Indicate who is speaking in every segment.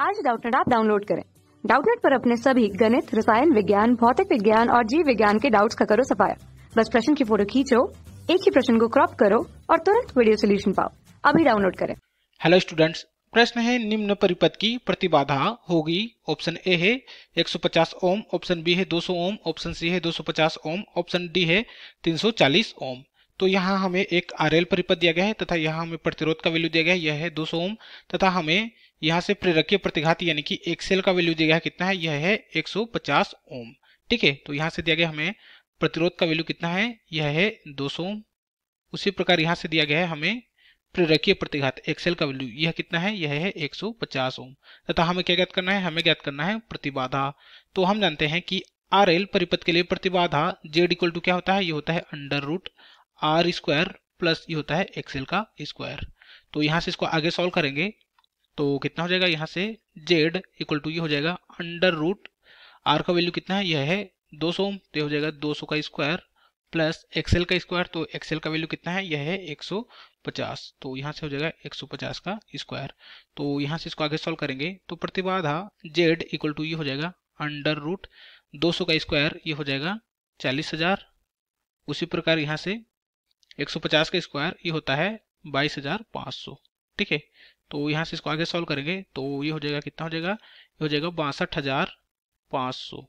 Speaker 1: आज डाउटनेट आप डाउनलोड करें। डाउटनेट पर अपने सभी गणित, रसायन विज्ञान, भौतिक विज्ञान और जीव विज्ञान के डाउट्स का करो सफाया। बस प्रश्न की फ़ोटो खींचो, एक ही प्रश्न को क्रॉप करो और तुरंत वीडियो सोल्यूशन पाओ। अभी डाउनलोड करें।
Speaker 2: हेलो स्टूडेंट्स प्रश्न है निम्न परिपथ की प्रतिबाधा होगी ऑप्शन ए है 150 ओम ऑप्शन बी है 200 ओम ऑप्शन सी है 250 ओम ऑप्शन डी है 340 ओम तो यहाँ हमें एक आर एल परिपथ दिया गया है तथा यहाँ हमें प्रतिरोध का वैल्यू दिया गया है, यह है 200 ओम, तथा हमें यहाँ से प्रेरकीय प्रतिघात यानी कि एक्सेल का वैल्यू दिया गया है कितना है, यह है 150 ओम। ठीक है तो यहाँ से दिया गया हमें प्रतिरोध का वैल्यू कितना है, यह है 200 ओम। उसी प्रकार यहाँ से दिया गया है हमें प्रेरकीय प्रतिघात एक्सेल का वैल्यू यह कितना है, यह है 150 ओम। तथा हमें क्या ज्ञात करना है, हमें ज्ञात करना है प्रतिबाधा। तो हम जानते हैं कि आर एल परिपथ के लिए प्रतिबाधा जेड इक्वल टू क्या होता है, ये होता है under root R square plus ये होता है एक्सेल का स्क्वायर तो यहाँ से इसको आगे सॉल्व करेंगे तो कितना हो जाएगा? यहाँ से जेड इक्वल टू ये हो जाएगा अंडर रूट आर का वैल्यू कितना है? यह है 200 सौ तो हो जाएगा 200 का स्क्वायर प्लस एक्सेल का स्क्वायर तो एक्सेल का वैल्यू कितना है? यह है 150 तो यहाँ से हो जाएगा 150 का स्क्वायर तो यहाँ से इसको आगे सॉल्व करेंगे तो प्रतिबाधा जेड इक्वल टू ये हो जाएगा अंडर रूट दो का स्क्वायर ये हो जाएगा चालीस हज़ार. उसी प्रकार यहाँ से 150 का स्क्वायर ये होता है बाईस हज़ार पाँच सौ। ठीक है? तो यहाँ से इसको आगे सॉल्व करेंगे तो ये हो जाएगा कितना हो जाएगा? ये हो जाएगा बासठ हज़ार पाँच सौ।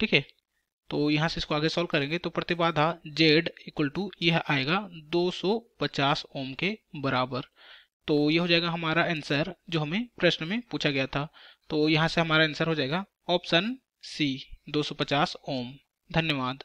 Speaker 2: ठीक है? तो यहाँ से इसको आगे सॉल्व करेंगे तो प्रतिबाधा जेड इक्वल टू यह आएगा 250 ओम के बराबर। तो ये हो जाएगा हमारा आंसर जो हमें प्रश्न में पूछा गया था। तो यहाँ से हमारा आंसर हो जाएगा ऑप्शन सी 250 ओम। धन्यवाद।